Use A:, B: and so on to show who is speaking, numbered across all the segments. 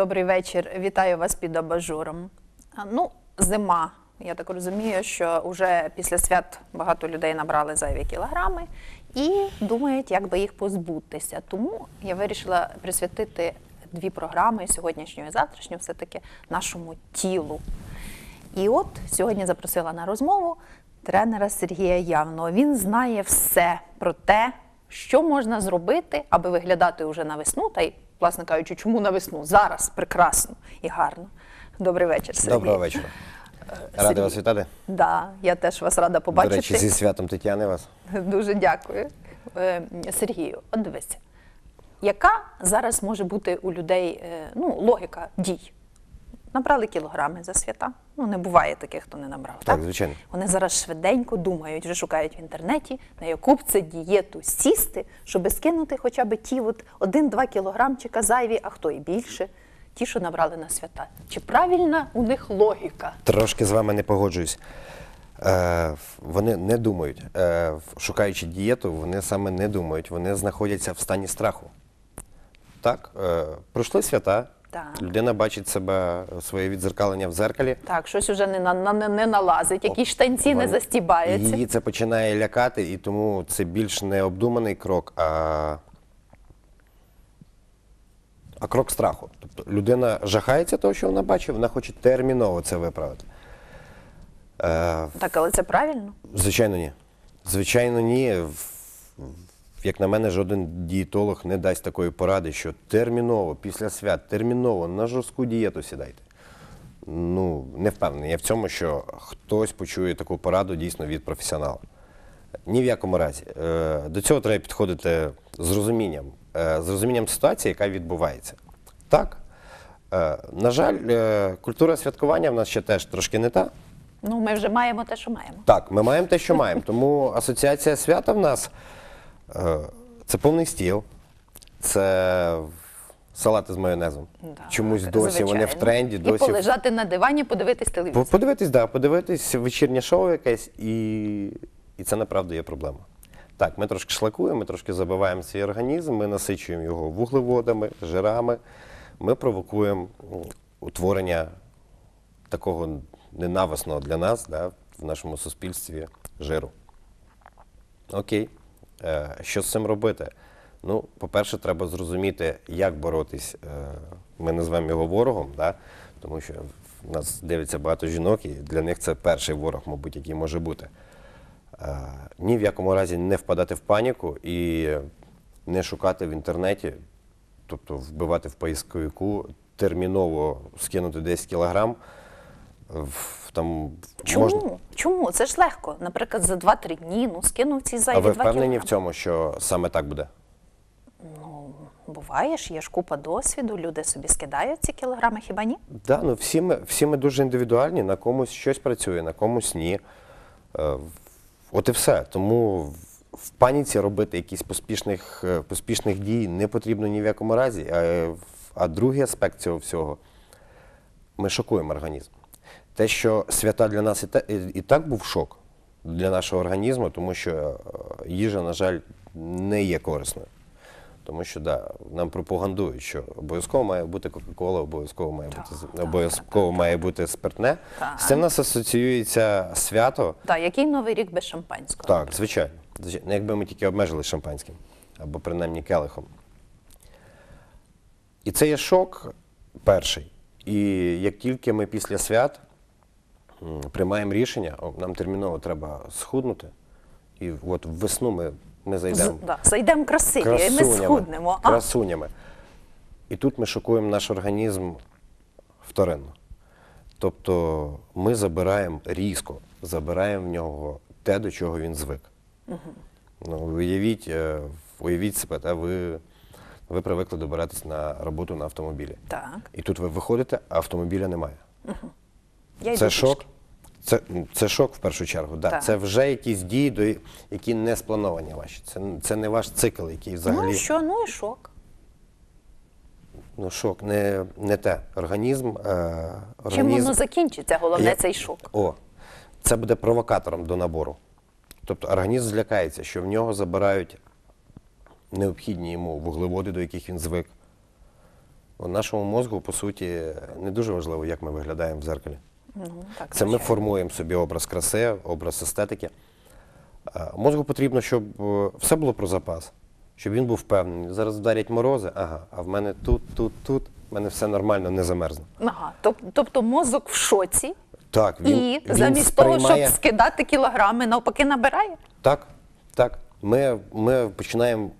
A: добрий вечір. Вітаю вас під абажуром. Ну, зима. Я так розумію, що вже після свят багато людей набрали зайві кілограми і думають, як би їх позбутися. Тому я вирішила присвятити дві програми сьогоднішню і завтрашню все-таки нашому тілу. І от сьогодні запросила на розмову тренера Сергія Явного. Він знає все про те, що можна зробити, аби виглядати уже на весну. Та й, власне кажучи, чому на весну? Зараз прекрасно і гарно. Добрий вечір, Сергій.
B: Доброго вечора. Радий
A: Сергій.
B: вас вітати.
A: Да, я теж вас рада побачити.
B: До речі, зі святом Тетяни вас.
A: Дуже дякую. Е, Сергію, от дивися, яка зараз може бути у людей е, ну, логіка дій? Набрали кілограми за свята. Ну, не буває таких, хто не набрав.
B: Так, звичайно.
A: Вони зараз швиденько думають, вже шукають в інтернеті, на яку б це дієту сісти, щоб скинути хоча б ті от 1-2 кілограмчика зайві, а хто і більше, ті, що набрали на свята. Чи правильна у них логіка?
B: Трошки з вами не погоджуюсь. Е, вони не думають. Е, шукаючи дієту, вони саме не думають. Вони знаходяться в стані страху. Так, е, пройшли свята.
A: Так.
B: Людина бачить себе, своє відзеркалення в зеркалі.
A: Так, щось уже не, на, на, не, не налазить, якісь штанці не застібаються.
B: Її це починає лякати, і тому це більш не обдуманий крок, а, а крок страху. Тобто людина жахається того, що вона бачить, вона хоче терміново це виправити. Е,
A: Так, але це правильно?
B: звичайно, ні. Звичайно, ні. Як на мене, жоден дієтолог не дасть такої поради, що терміново, після свят, терміново на жорстку дієту сідайте. Ну, не впевнений я в цьому, що хтось почує таку пораду дійсно від професіонала. Ні в якому разі. Е, До цього треба підходити з розумінням, е, з розумінням ситуації, яка відбувається. Так. е, На жаль, культура святкування в нас ще теж трошки не та.
A: Ну, ми вже маємо те, що маємо.
B: Так, ми маємо те, що маємо. Тому асоціація свята в нас це повний стіл, це салати з майонезом.
A: Да,
B: Чомусь
A: так,
B: досі вони в
A: звичайно.
B: тренді,
A: І
B: досі.
A: полежати на дивані, подивитись
B: По-
A: телевізор.
B: Подивитись, да, подивитись вечірнє шоу якесь, і, і це направду є проблема. Так, ми трошки шлакуємо, ми трошки забиваємо свій організм, ми насичуємо його вуглеводами, жирами, ми провокуємо утворення такого ненависного для нас да, в нашому суспільстві жиру. Окей. Е, Що з цим робити? Ну, по-перше, треба зрозуміти, як боротись. Е, Ми називаємо його ворогом, да? тому що в нас дивиться багато жінок, і для них це перший ворог, мабуть, який може бути. Е, Ні в якому разі не впадати в паніку і не шукати в інтернеті, тобто вбивати в поисковику, терміново скинути 10 кілограм. В- Там
A: Чому?
B: можна-
A: Чому? Це ж легко. Наприклад, за 2-3 дні ну, скинув ці зайві
B: А ви
A: 2
B: впевнені
A: кілограми.
B: в цьому, що саме так буде?
A: Буває ж, є ж купа досвіду, люди собі скидають ці кілограми, хіба ні?
B: Да, ну всі ми, всі ми дуже індивідуальні, на комусь щось працює, на комусь ні. Е, От і все. Тому в- в паніці робити якісь поспішних, е, поспішних дій не потрібно ні в якому разі. А, е, в- а другий аспект цього всього ми шокуємо організм. Те, що свята для нас і, та, і, і так був шок для нашого організму, тому що е, їжа, на жаль, не є корисною. Тому що да, нам пропагандують, що обов'язково має бути Кока-Кола, обов'язково має бути з- обов'язково має бути спиртне.
A: Так.
B: З цим нас асоціюється свято.
A: Так, який новий рік без шампанського?
B: Так, звичайно. Ну, Якби ми тільки обмежили шампанським, або принаймні келихом. І це є шок перший. І як тільки ми після свят приймаємо рішення, нам терміново треба схуднути, і от в весну ми, ми зайдемо
A: да, зайдемо красиві, і ми
B: красунями,
A: схуднемо. А,
B: красунями. І тут ми шокуємо наш організм вторинно. Тобто ми забираємо різко, забираємо в нього те, до чого він звик. Ну, уявіть, е, уявіть себе, та, ви, ви привикли добиратись на роботу на автомобілі.
A: так.
B: І тут ви виходите, а автомобіля немає.
A: Я йду
B: Це
A: пішки.
B: шок. Це, це шок в першу чергу. Да.
A: Так.
B: Це вже якісь дії, до, які не сплановані ваші. Це, це не ваш цикл, який взагалі.
A: Ну і що, ну і шок.
B: Ну, шок, не, не те. Організм. Е,
A: Чим
B: організм...
A: воно закінчиться, головне
B: Я-
A: цей шок.
B: О, це буде провокатором до набору. Тобто організм злякається, що в нього забирають необхідні йому вуглеводи, до яких він звик. У нашому мозку, по суті, не дуже важливо, як ми виглядаємо в зеркалі.
A: Ну, так,
B: Це ми формуємо собі образ краси, образ естетики. А Мозку потрібно, щоб е, все було про запас, щоб він був впевнений. Зараз вдарять морози, ага, а в мене тут, тут, тут, в мене все нормально, не замерзне.
A: Ага, тоб- тобто мозок в шоці,
B: Так, він,
A: і
B: він
A: замість того, щоб скидати кілограми, навпаки набирає.
B: Так, так. Ми, ми починаємо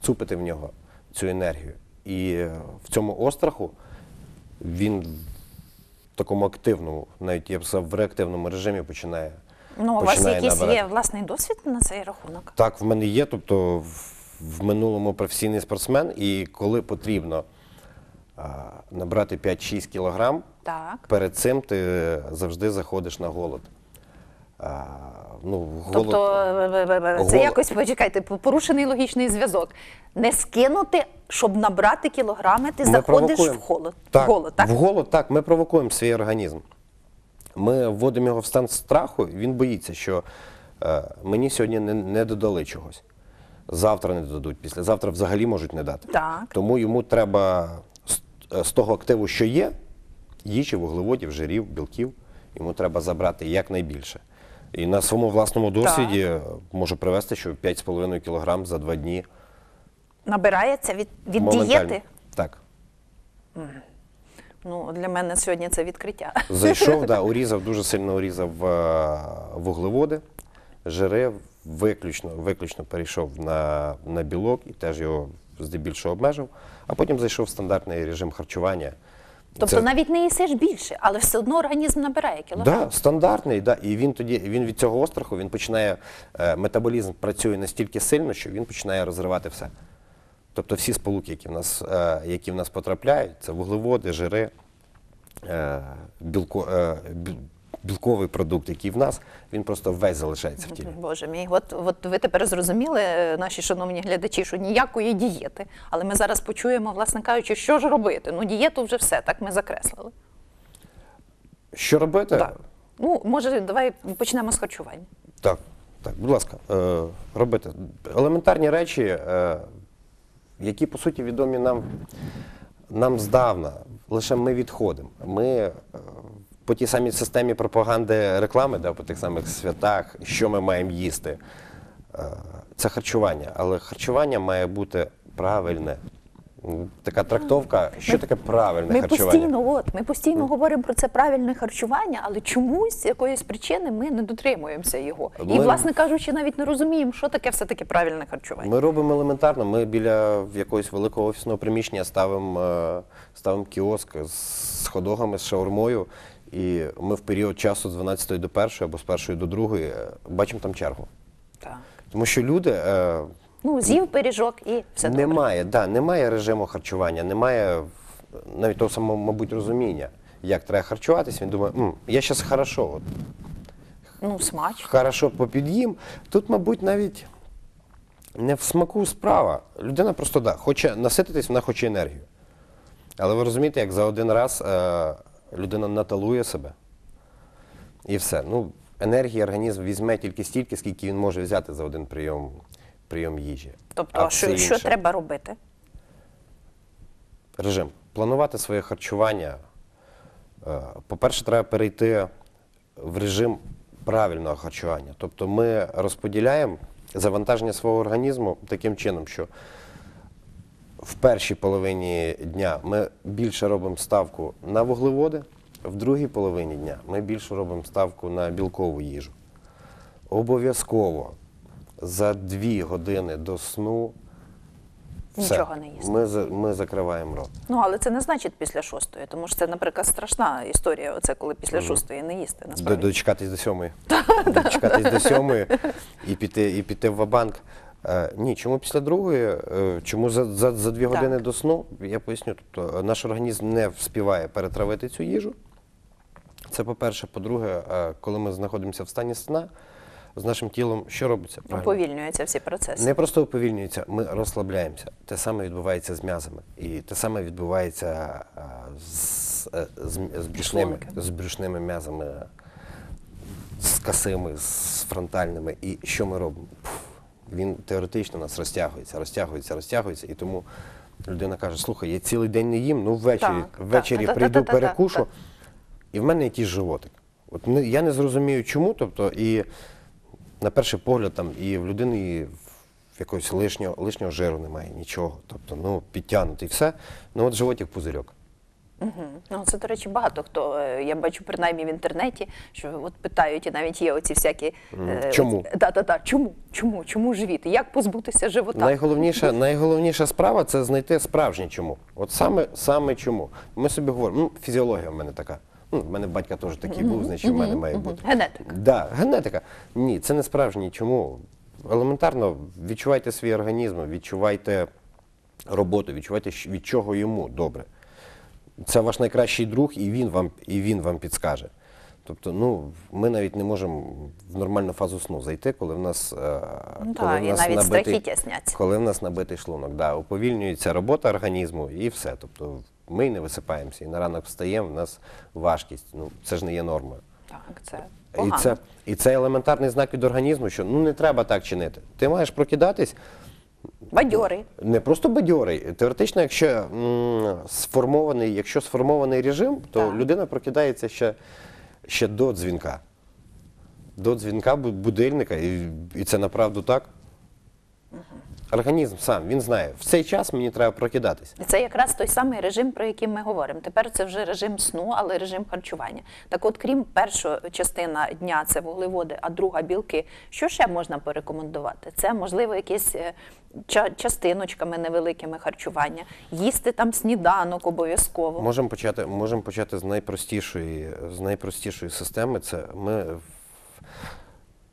B: цупити в нього цю енергію. І е, в цьому остраху він такому активному, навіть я б сказав, в реактивному режимі починає.
A: Ну, у вас якийсь
B: набирати.
A: є власний досвід на цей рахунок?
B: Так, в мене є, тобто в, в минулому професійний спортсмен, і коли потрібно а, набрати 5-6 кілограм,
A: Так.
B: перед цим ти завжди заходиш на голод. Ну, голод
A: Тобто е, е, е, е, це
B: Голод.
A: якось почекайте, порушений логічний зв'язок. Не скинути, щоб набрати кілограми, ти
B: Ми
A: заходиш
B: провокуємо.
A: в холод.
B: Так,
A: в голод, так?
B: В голод, так, ми провокуємо свій організм. Ми вводимо його в стан страху, він боїться, що е, мені сьогодні не, не додали чогось. Завтра не додадуть, післязавтра взагалі можуть не дати.
A: Так.
B: Тому йому треба з, з того активу, що є, їжі, вуглеводів, жирів, білків, йому треба забрати якнайбільше. І на своєму власному досвіді можу привести, що 5,5 кг за два дні
A: Набирається від, від
B: моментально.
A: дієти.
B: Так.
A: Ну, для мене сьогодні це відкриття.
B: Зайшов, да, урізав, дуже сильно урізав е, вуглеводи, жири, виключно, виключно перейшов на, на білок і теж його здебільшого обмежив, а потім зайшов в стандартний режим харчування.
A: Тобто
B: Це-
A: навіть не їсиш більше, але все одно організм набирає кілограм.
B: Да, стандартний, да. І він тоді він від цього остраху він починає е, метаболізм працює настільки сильно, що він починає розривати все. Тобто всі сполуки, які в нас, е, які в нас потрапляють, це вуглеводи, жири, е, білко, бі- білковий продукт, який в нас, він просто весь залишається в тілі.
A: Боже мій, от, от ви тепер зрозуміли, е, наші шановні глядачі, що ніякої дієти. Але ми зараз почуємо, власне кажучи, що ж робити. Ну, дієту вже все, так ми закреслили.
B: Що робити?
A: Так. Ну, може, давай почнемо з харчування.
B: Так, так, будь ласка, е, робити елементарні речі, е, які по суті відомі нам, нам здавна. Лише ми відходимо. Ми е, по тій самій системі пропаганди реклами, да, по тих самих святах, що ми маємо їсти. Е, це харчування. Але харчування має бути правильне. Така трактовка, що таке правильне
A: Ми
B: харчування.
A: постійно, от, ми постійно говоримо про це правильне харчування, але чомусь з якоїсь причини ми не дотримуємося його. І, власне кажучи, навіть не розуміємо, що таке все-таки правильне харчування.
B: Ми робимо елементарно. Ми біля якогось великого офісного приміщення ставимо е, ставимо кіоск з ходогами, з шаурмою. І ми в період часу з 12 до 1 або з 1 до 2 е, бачимо там чергу.
A: Так.
B: Тому що люди е,
A: Ну, з'їв пиріжок і все добре.
B: немає, да, немає режиму харчування, немає навіть того самого, мабуть, розуміння, як треба харчуватись. Він думає, «М, я зараз хорошо, от,
A: Ну, смачно.
B: хорошо попід'їм. Тут, мабуть, навіть не в смаку справа. Людина просто да, хоче насититись, вона хоче енергію. Але ви розумієте, як за один раз е, людина наталує себе. І все. Ну, енергії організм візьме тільки стільки, скільки він може взяти за один прийом, прийом їжі.
A: Тобто,
B: А
A: що, що треба робити?
B: Режим. Планувати своє харчування. Е, По-перше, треба перейти в режим правильного харчування. Тобто ми розподіляємо завантаження свого організму таким чином, що в першій половині дня ми більше робимо ставку на вуглеводи, в другій половині дня ми більше робимо ставку на білкову їжу. Обов'язково за дві години до сну все.
A: Нічого не їсти.
B: Ми, за- ми закриваємо рот.
A: Ну, але це не значить після шостої, тому що це, наприклад, страшна історія, оце коли після шостої не їсти.
B: До,
A: Насправді.
B: дочекатись до сьомої. Дочекатись до сьомої і піти, і піти в вабанк. Е, ні, чому після другої? Е, чому за, за, за дві
A: Так.
B: години до сну? Я поясню. Тобто е, наш організм не вспіває перетравити цю їжу. Це по-перше. По-друге, коли ми знаходимося в стані сна, з нашим тілом що робиться? Правильно?
A: Уповільнюються всі процеси.
B: Не просто уповільнюється, ми розслабляємося. Те саме відбувається з м'язами. І те саме відбувається з, з, з, брюшними, з брюшними м'язами, з косими, з фронтальними. І що ми робимо? Він теоретично у нас розтягується, розтягується, розтягується. І тому Людина каже: слухай, я цілий день не їм, ну ввечері,
A: Так, так,
B: ввечері
A: та-та-та-та-та,
B: прийду,
A: так.
B: перекушу, і в мене якийсь животик. От не- я не зрозумію, чому. Тобто, і на перший погляд, там, і в людини і в якогось лишнього, лишнього жиру немає, нічого. Тобто, ну, підтягнутий все. Ну от животик пузирьок.
A: Мгм. Ну, це, до речі, багато хто. е, Я бачу принаймні в інтернеті, що от питають, і навіть є оці всякі. е,
B: Чому?
A: оці- Да-да-да, чому? Чому? Чому живіт? Як позбутися живота?
B: Найголовніша, найголовніша справа це знайти справжнє чому. От саме, саме чому. Ми собі говоримо, ну, фізіологія в мене така. Ну, в мене батька теж такий був, значить в мене має бути.
A: Генетика.
B: Да, генетика. Ні, це не справжнє чому. Елементарно відчувайте свій організм, відчувайте роботу, відчувайте, від чого йому добре. Це ваш найкращий друг, і він вам, і він вам підскаже. Тобто, ну, ми навіть не можемо в нормальну фазу сну зайти, коли в нас, е,
A: Ну,
B: коли
A: так,
B: в
A: і
B: нас
A: навіть
B: набитий, коли в нас набитий шлунок. Да, уповільнюється робота організму і все. Тобто ми не висипаємося, і на ранок встаємо, в нас важкість. Ну, це ж не є нормою.
A: Так, це
B: І це, і це елементарний знак від організму, що ну не треба так чинити. Ти маєш прокидатись
A: Бадьорий.
B: не просто бадьорий. Теоретично, якщо м, сформований, якщо сформований режим, то
A: Так.
B: людина прокидається ще, ще до дзвінка. До дзвінка бу- будильника, і, і це направду так. Організм сам він знає, в цей час мені треба прокидатись.
A: Це якраз той самий режим, про який ми говоримо. Тепер це вже режим сну, але режим харчування. Так от, крім першої частина дня, це вуглеводи, а друга білки. Що ще можна порекомендувати? Це можливо якісь е, частиночками невеликими харчування, їсти там сніданок обов'язково.
B: Можемо почати, можемо почати з найпростішої, з найпростішої системи. Це ми,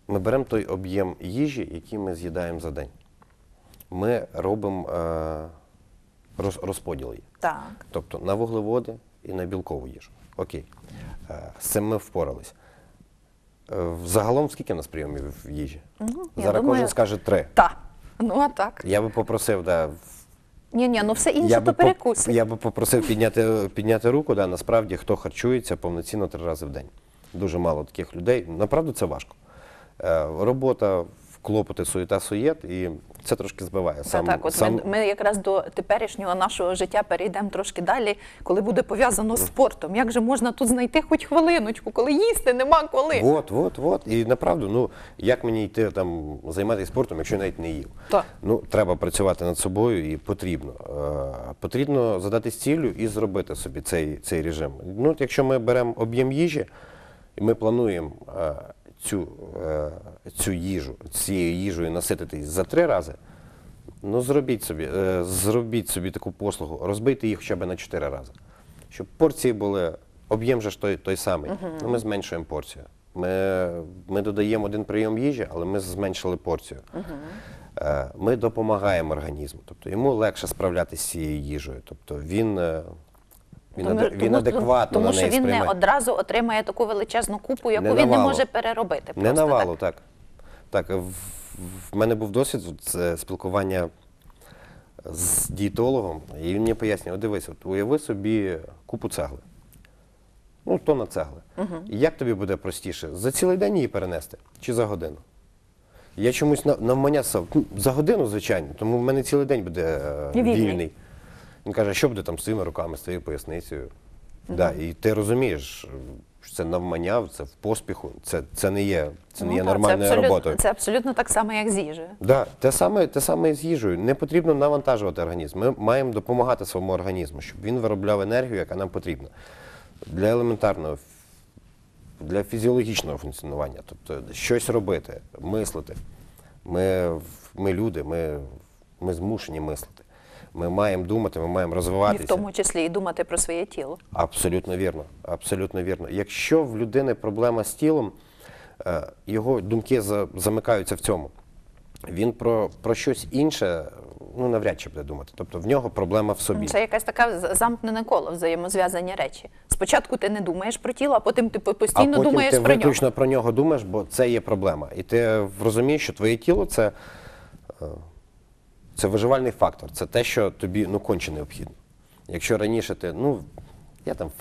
B: ми беремо той об'єм їжі, який ми з'їдаємо за день. Ми робимо е, роз, розподіл її.
A: Так.
B: Тобто на вуглеводи і на білкову їжу. Окей. Е, З цим ми впорались. Е, Загалом скільки у нас прийомів в їжі?
A: Я
B: Зараз
A: думаю-
B: кожен скаже три.
A: Так. Ну а так.
B: Я би попросив, да,
A: Ні, ні, ну все інше
B: я
A: то перекуси.
B: я би попросив підняти, підняти руку, да, насправді, хто харчується повноцінно три рази в день. Дуже мало таких людей. Направду це важко. Е, робота, клопоти, суєта, суєт, і це трошки збиває. Сам,
A: так, от
B: сам,
A: ми, ми якраз до теперішнього нашого життя перейдемо трошки далі, коли буде пов'язано з спортом. Як же можна тут знайти хоч хвилиночку, коли їсти нема коли?
B: От, от, от. І направду, ну як мені йти там займатися спортом, якщо я навіть не їв?
A: Так.
B: Ну, треба працювати над собою і потрібно. Е, потрібно задатись ціллю і зробити собі цей, цей режим. Ну, от якщо ми беремо об'єм їжі, і ми плануємо е, цю, е, цю їжу, цією їжею насититись за три рази. Ну, зробіть собі, е, зробіть собі таку послугу, розбийте їх хоча б на чотири рази. Щоб порції були, об'єм же ж той, той самий. Ну, ми зменшуємо порцію. Ми, ми додаємо один прийом їжі, але ми зменшили порцію. Е, Ми допомагаємо організму. Тобто йому легше справлятися з цією їжею. Тобто він, він,
A: Тому-
B: він
A: тому-
B: адекватно
A: тому
B: на
A: що він
B: сприймає.
A: не одразу отримає таку величезну купу, яку
B: Не
A: він не може переробити.
B: Не навалу,
A: так?
B: так. Так, в, в мене був досвід це спілкування з дієтологом, і він мені пояснює, «От дивись, от уяви собі купу цегли. Ну, тонна цегли. І як тобі буде простіше? За цілий день її перенести чи за годину? Я чомусь навмання сав. «Ну, За годину, звичайно, тому в мене цілий день буде е,
A: Вільний.
B: Він каже, що буде там з твоїми руками, з твоєю поясницею. Да, і ти розумієш, що це навмання, це в поспіху, це, це не є, це не
A: Ну,
B: є нормальною роботою.
A: Це абсолютно так само, як з їжею.
B: Да, те саме, те саме з їжею. Не потрібно навантажувати організм. Ми маємо допомагати своєму організму, щоб він виробляв енергію, яка нам потрібна. Для елементарного, для фізіологічного функціонування. Тобто щось робити, мислити. Ми, ми люди, ми, ми змушені мислити. Ми маємо думати, ми маємо розвиватися.
A: І в тому числі і думати про своє тіло.
B: Абсолютно вірно. Абсолютно вірно. Якщо в людини проблема з тілом, е, його думки замикаються в цьому. Він про, про щось інше ну, навряд чи буде думати. Тобто в нього проблема в собі.
A: Це якась така замкнене коло, взаємозв'язані речі. Спочатку ти не думаєш про тіло, а потім ти
B: а
A: постійно
B: потім
A: думаєш
B: ти
A: про нього.
B: виключно про нього думаєш, бо це є проблема. І ти розумієш, що твоє тіло це, е, це виживальний фактор, це те, що тобі ну, конче необхідно. Якщо раніше ти, ну, я там,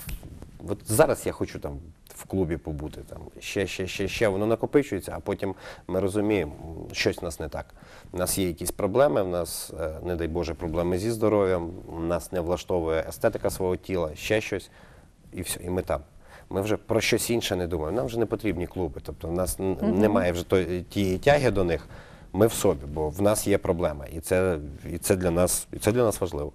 B: от зараз я хочу там в клубі побути. Там ще, ще, ще, ще воно накопичується, а потім ми розуміємо, щось в нас не так. У нас є якісь проблеми, в нас, е, не дай Боже, проблеми зі здоров'ям, нас не влаштовує естетика свого тіла, ще щось, і все, і ми там. Ми вже про щось інше не думаємо. Нам вже не потрібні клуби. Тобто в нас н- немає вже тієї тяги до них. Ми в собі, бо в нас є проблема. І це, і це, для, нас, і це для нас важливо.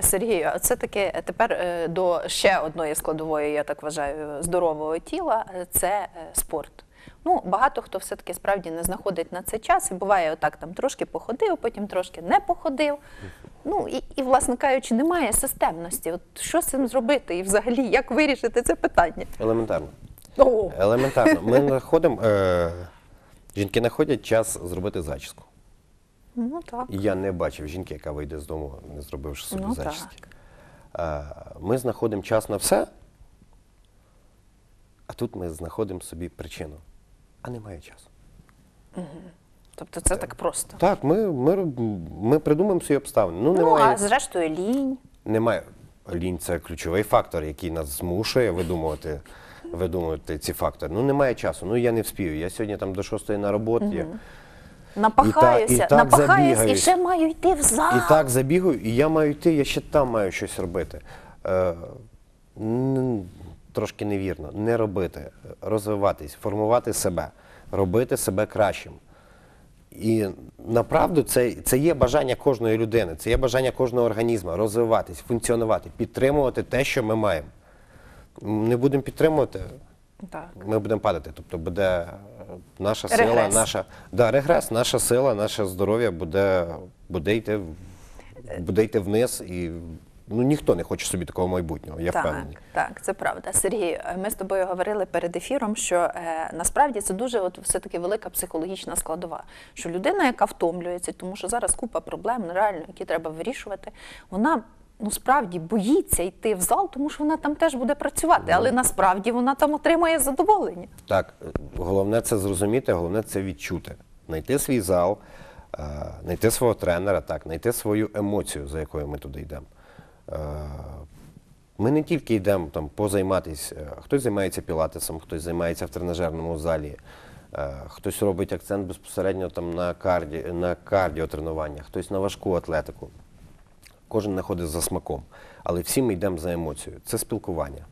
A: Сергію, а це таке тепер е, до ще одної складової, я так вважаю, здорового тіла е, це е, спорт. Ну, багато хто все-таки справді не знаходить на це час, і буває отак там трошки походив, потім трошки не походив. Ну і, і власне кажучи, немає системності. От що з цим зробити? І взагалі як вирішити це питання?
B: Елементарно.
A: О,
B: Елементарно. Ми знаходимо, е, жінки знаходять час зробити зачіску.
A: ну так.
B: І я не бачив жінки, яка вийде з дому, не зробивши собі
A: Ну,
B: зачіски. Е, ми знаходимо час на все, а тут ми знаходимо собі причину. А немає часу.
A: Тобто це так просто.
B: Так, ми, ми, ми придумаємо свої обставини. Ну,
A: Ну, а зрештою лінь.
B: Немає. Лінь це ключовий фактор, який нас змушує видумувати, видумувати ці фактори. Ну немає часу. Ну я не вспію. Я сьогодні там до шостої на роботі.
A: Напахаюся,
B: І та- і так
A: напахаюсь і ще маю йти в зал.
B: І так забігаю, і я маю йти, я ще там маю щось робити. Е, трошки невірно. Не робити, розвиватись, формувати себе, робити себе кращим. І направду це, це є бажання кожної людини, це є бажання кожного організму розвиватись, функціонувати, підтримувати те, що ми маємо. Не будемо підтримувати,
A: Так.
B: ми будемо падати. Тобто буде е, наша сила,
A: Регрес.
B: наша да, регрес, наша сила, наше здоров'я буде, буде, йти, буде йти вниз. І ну, ніхто не хоче собі такого майбутнього, я
A: так,
B: впевнений.
A: Так, це правда. Сергій, е, ми з тобою говорили перед ефіром, що е, насправді це дуже от, все-таки велика психологічна складова. Що людина, яка втомлюється, тому що зараз купа проблем, ну, реально, які треба вирішувати, вона. Ну, справді боїться йти в зал, тому що вона там теж буде працювати, але насправді вона там отримує задоволення.
B: Так, е, головне це зрозуміти, головне це відчути. Знайти свій зал, е, знайти свого тренера, так, знайти свою емоцію, за якою ми туди йдемо. Е, Ми не тільки йдемо там позайматися, е, хтось займається пілатесом, хтось займається в тренажерному залі, е, хтось робить акцент безпосередньо там на, карді, на кардіотренування, хтось на важку атлетику. Кожен знаходить за смаком. Але всі ми йдемо за емоцією. Це спілкування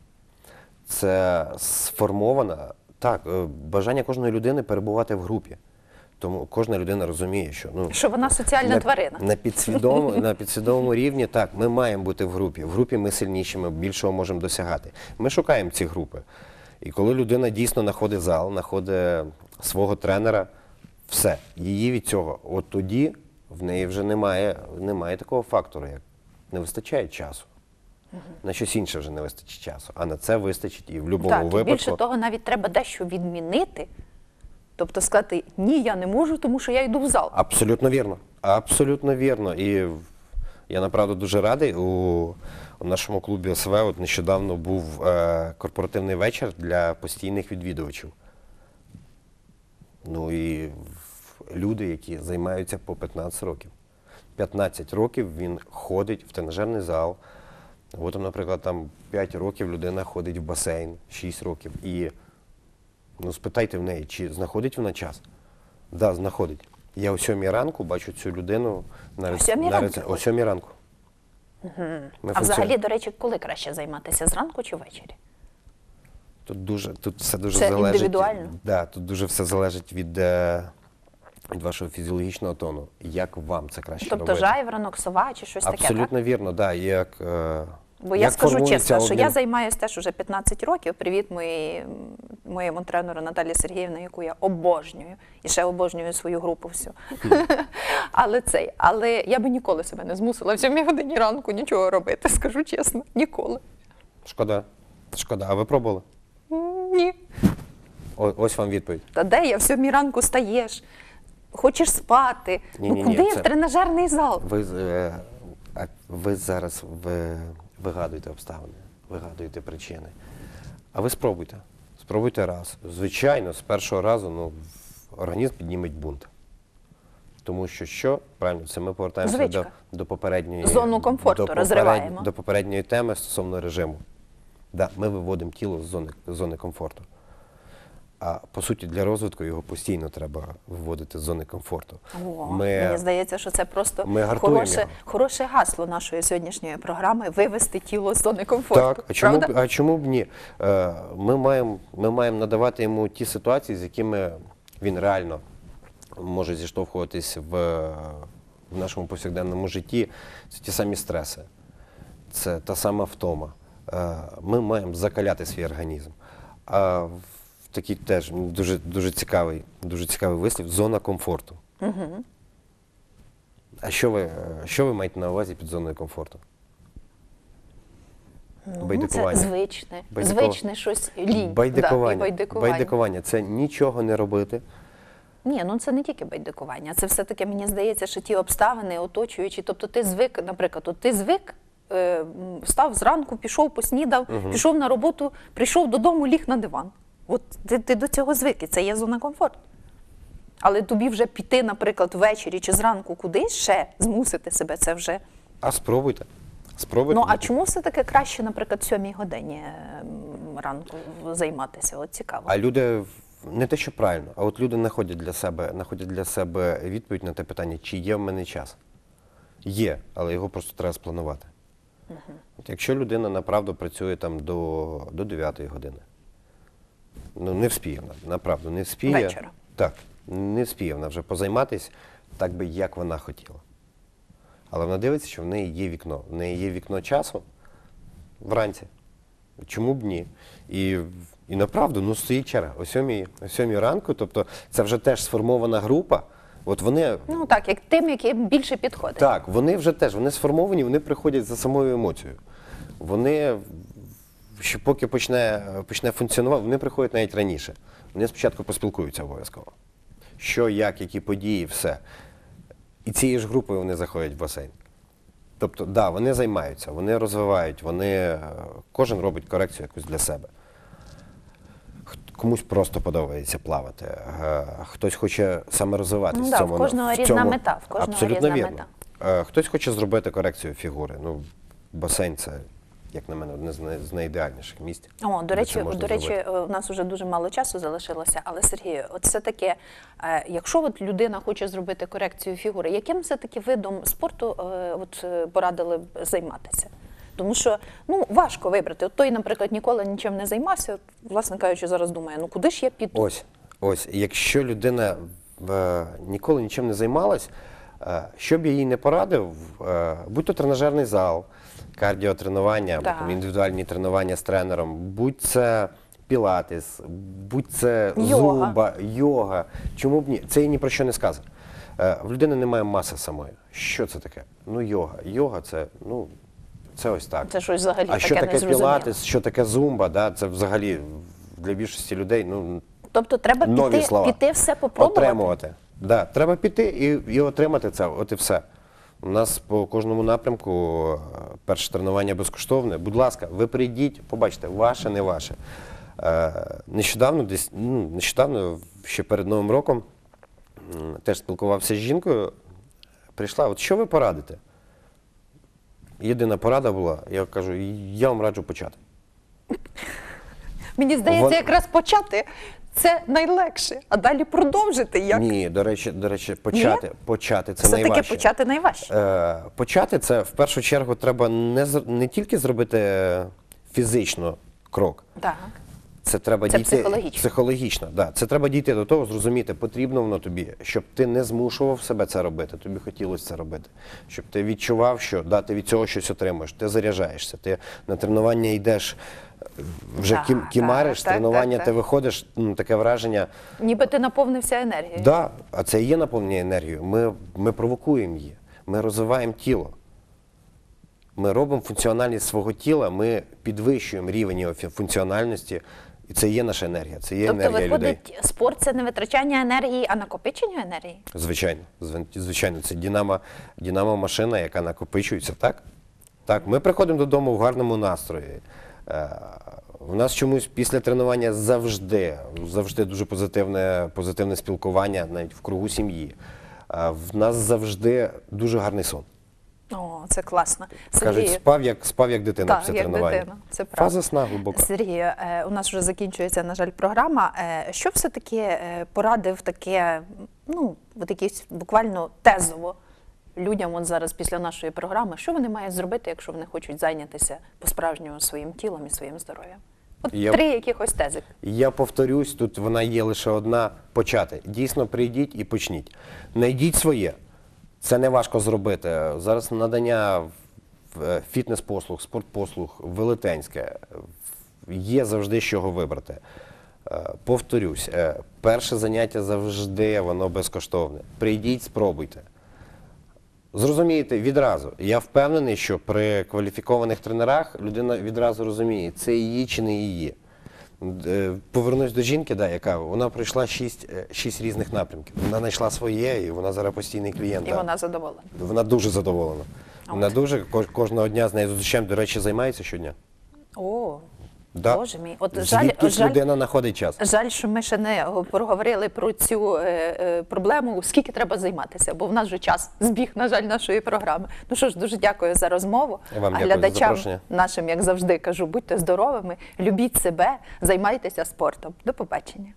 B: це сформована так, е, бажання кожної людини перебувати в групі. Тому кожна людина розуміє, що ну
A: Що вона соціальна
B: на,
A: тварина.
B: на підсвідомому, на підсвідомому рівні так, ми маємо бути в групі. В групі ми сильніші, ми більшого можемо досягати. Ми шукаємо ці групи. І коли людина дійсно знаходить зал, знаходить свого тренера, все, її від цього. От тоді в неї вже немає, немає такого фактору, як не вистачає часу. На щось інше вже не вистачить часу, а на це вистачить і в будь-якому
A: Так,
B: випадку.
A: більше того, навіть треба дещо відмінити. Тобто сказати, ні, я не можу, тому що я йду в зал.
B: Абсолютно вірно. Абсолютно вірно. І я направду дуже радий. У, у нашому клубі ОСВ от нещодавно був е, корпоративний вечір для постійних відвідувачів. Ну і люди, які займаються по 15 років. 15 років він ходить в тренажерний зал. От, наприклад, там 5 років людина ходить в басейн, 6 років. І ну, спитайте в неї, чи знаходить вона час? Так, да, знаходить. Я о 7 ранку бачу цю людину на,
A: О
B: рец-
A: сьомій
B: на рец- О 7 ранку. Ми
A: А взагалі, до речі, коли краще займатися зранку чи ввечері?
B: Тут дуже тут все дуже
A: Це
B: залежить.
A: індивідуально?
B: Да, тут дуже все залежить від, е, від вашого фізіологічного тону. Як вам це краще
A: Тобто
B: робити?
A: жайворонок, сова чи щось таке,
B: Абсолютно
A: так?
B: вірно, да. Як, е,
A: Бо я скажу чесно, що я займаюся теж уже 15 років. Привіт моїй, моєму тренеру Наталі Сергіївні, яку я обожнюю. І ще обожнюю свою групу всю. але цей, але я би ніколи себе не змусила в 7 годині ранку нічого робити, скажу чесно. Ніколи.
B: Шкода. Шкода. А ви пробували?
A: Ні.
B: О, ось вам відповідь.
A: Та де я в 7 ранку стаєш? Хочеш спати?
B: Ні-ні-ні,
A: ну куди
B: це-
A: в тренажерний зал?
B: Ви, з- е, а ви зараз ви, вигадуєте обставини, вигадуєте причини. А ви спробуйте. Спробуйте раз. Звичайно, з першого разу ну, в- організм підніметь бунт. Тому що що? Правильно, це ми повертаємося
A: Звичка.
B: до, до попередньої
A: Зону комфорту
B: до
A: розриваємо.
B: до попередньої теми стосовно режиму. Да, ми виводимо тіло з зони, з зони комфорту. А по суті, для розвитку його постійно треба виводити з зони комфорту.
A: О,
B: Ми-
A: Мені здається, що це просто хороше,
B: його.
A: хороше гасло нашої сьогоднішньої програми вивести тіло з зони комфорту.
B: Так, а чому,
A: правда?
B: а чому б ні? Е, Ми маємо, ми маємо надавати йому ті ситуації, з якими він реально може зіштовхуватись в, в нашому повсякденному житті. Це ті самі стреси, це та сама втома. Е, Ми маємо закаляти свій організм. А в такий теж дуже, дуже, цікавий, дуже цікавий вислів зона комфорту. А що ви, що ви маєте на увазі під зоною комфорту?
A: Ну, це звичне,
B: Байдикова-
A: звичне щось лінь.
B: Байдикування.
A: Да, байдикування.
B: Байдикування це нічого не робити.
A: Ні, ну це не тільки байдикування. Це все-таки мені здається, що ті обставини оточуючі. Тобто ти звик, наприклад, от ти звик, е, встав зранку, пішов, поснідав, пішов на роботу, прийшов додому, ліг на диван. От ти, ти до цього звик, і це є зона комфорту. Але тобі вже піти, наприклад, ввечері чи зранку кудись ще змусити себе, це вже.
B: А спробуйте. Спробуйте.
A: Ну а чому все-таки краще, наприклад, в сьомій годині ранку займатися? От цікаво.
B: А люди не те, що правильно, а от люди знаходять для себе, знаходять для себе відповідь на те питання, чи є в мене час. Є, але його просто треба спланувати. От якщо людина направду працює там до, до 9 години, ну не вспіє вона, направду, не вспіє.
A: Вечора.
B: Так, не вспіє вона вже позайматись так би, як вона хотіла. Але вона дивиться, що в неї є вікно. В неї є вікно часу вранці. Чому б ні? І, і направду, ну стоїть черга о сьомій, о сьомій ранку, тобто це вже теж сформована група. От вони
A: Ну так, як тим, яким більше підходить.
B: так, вони вже теж вони сформовані, вони приходять за самою емоцією. Вони ще поки почне, почне функціонувати, вони приходять навіть раніше. Вони спочатку поспілкуються обов'язково. Що, як, які події, все. І цією ж групою вони заходять в басейн. Тобто, да, вони займаються, вони розвивають, вони, е, кожен робить корекцію якусь для себе. Комусь просто подобається плавати, е, хтось хоче саме розвиватися.
A: Ну да, в
B: цьому,
A: кожного
B: в
A: різна мета, в кожного
B: Абсолютно
A: різна
B: вірно.
A: мета.
B: Е, Хтось хоче зробити корекцію фігури. Ну, басейн це, як на мене, одне з найідеальніших місць.
A: О, до речі, до речі,
B: зробити.
A: е, у нас вже дуже мало часу залишилося. Але Сергію, от все таки, е, якщо от людина хоче зробити корекцію фігури, яким все таки видом спорту е, от порадили б займатися? Тому що ну важко вибрати. От той, наприклад, ніколи нічим не займався. Власне кажучи, зараз думає, ну куди ж я піду?
B: Ось, ось, якщо людина е, ніколи нічим не займалась, е, що б я їй не порадив, е, будь то тренажерний зал, кардіотренування, або
A: Так.
B: індивідуальні тренування з тренером, будь це пілатес, будь це
A: Йога.
B: зумба, йога. Чому б ні? Це їй ні про що не сказано. Е, В людини немає маси самої. Що це таке? Ну, йога. Йога це, ну, це ось так.
A: Це щось взагалі
B: а що
A: таке
B: таке
A: незрозуміле.
B: пілатес, що таке зумба, да? це взагалі для більшості людей ну,
A: Тобто треба
B: нові
A: піти,
B: слова.
A: піти все попробувати.
B: Отримувати. Да, треба піти і, і отримати це. От і все. У нас по кожному напрямку е, перше тренування безкоштовне. Будь ласка, ви прийдіть, побачите, ваше, не ваше. Е, нещодавно, десь, ну, нещодавно, ще перед Новим роком, теж спілкувався з жінкою. Прийшла, от що ви порадите? Єдина порада була, я кажу, я вам раджу почати.
A: Мені здається,
B: Вон-
A: якраз почати це найлегше, а далі продовжити як.
B: Ні, до речі, до речі, почати, почати це
A: все таки почати найважче.
B: Е, почати це в першу чергу треба не, не тільки зробити фізично крок.
A: Так.
B: Це треба
A: Це
B: дійти
A: психологічно.
B: психологічно, да. Це треба дійти до того, зрозуміти, потрібно воно тобі, щоб ти не змушував себе це робити. Тобі хотілося це робити. Щоб ти відчував, що да, ти від цього щось отримуєш, ти заряджаєшся, ти на тренування йдеш, вже
A: Так,
B: кім, кімариш,
A: так,
B: тренування,
A: так,
B: ти
A: так.
B: виходиш, м, таке враження.
A: Ніби ти наповнився енергією.
B: Да, а це і є наповнення енергією. Ми, ми провокуємо її, ми розвиваємо тіло. Ми робимо функціональність свого тіла, ми підвищуємо рівень його фі- функціональності, і це є наша енергія, це є
A: Тобто,
B: енергія людей.
A: виходить, спорт це не витрачання енергії, а накопичення енергії.
B: Звичайно, звин- звичайно, це динамо, динамо машина, яка накопичується, так? Так, ми приходимо додому в гарному настрої. Е, У нас чомусь після тренування завжди, завжди дуже позитивне, позитивне спілкування, навіть в кругу сім'ї. Е, В нас завжди дуже гарний сон.
A: О, це класно.
B: Кажуть,
A: Сергію,
B: спав як спав як дитина
A: Так,
B: після
A: як
B: тренування.
A: дитина, це правда.
B: Фаза сна глибока.
A: Сергію, е, у нас вже закінчується, на жаль, програма. Що все-таки порадив таке, ну, от якісь буквально тезово людям от зараз після нашої програми, що вони мають зробити, якщо вони хочуть зайнятися по-справжньому своїм тілом і своїм здоров'ям? От
B: Я-
A: три якихось тези.
B: Я повторюсь, тут вона є лише одна почати. Дійсно, прийдіть і почніть. Найдіть своє. Це не важко зробити. Зараз надання е, фітнес-послуг, спортпослуг велетенське. Є завжди з чого вибрати. Е, Повторюсь, е, перше заняття завжди воно безкоштовне. Прийдіть, спробуйте. Зрозумієте відразу. Я впевнений, що при кваліфікованих тренерах людина відразу розуміє, це її чи не її. Е, Повернусь до жінки, да, яка вона пройшла шість, е, шість різних напрямків. Вона знайшла своє, і вона зараз постійний клієнт.
A: І
B: да.
A: вона задоволена.
B: Вона дуже задоволена. Вона дуже кож- кожного дня з нею зустрічаємо, до речі, займається щодня.
A: О,
B: Да.
A: Боже мій. От жаль,
B: Звідки
A: жаль,
B: людина знаходить час?
A: Жаль, що ми ще не проговорили про цю е, е, проблему, скільки треба займатися, бо в нас вже час збіг, на жаль, нашої програми. Ну що ж, дуже дякую за розмову.
B: Вам
A: а
B: дякую за
A: глядачам
B: запрошення.
A: нашим, як завжди, кажу, будьте здоровими, любіть себе, займайтеся спортом. До побачення.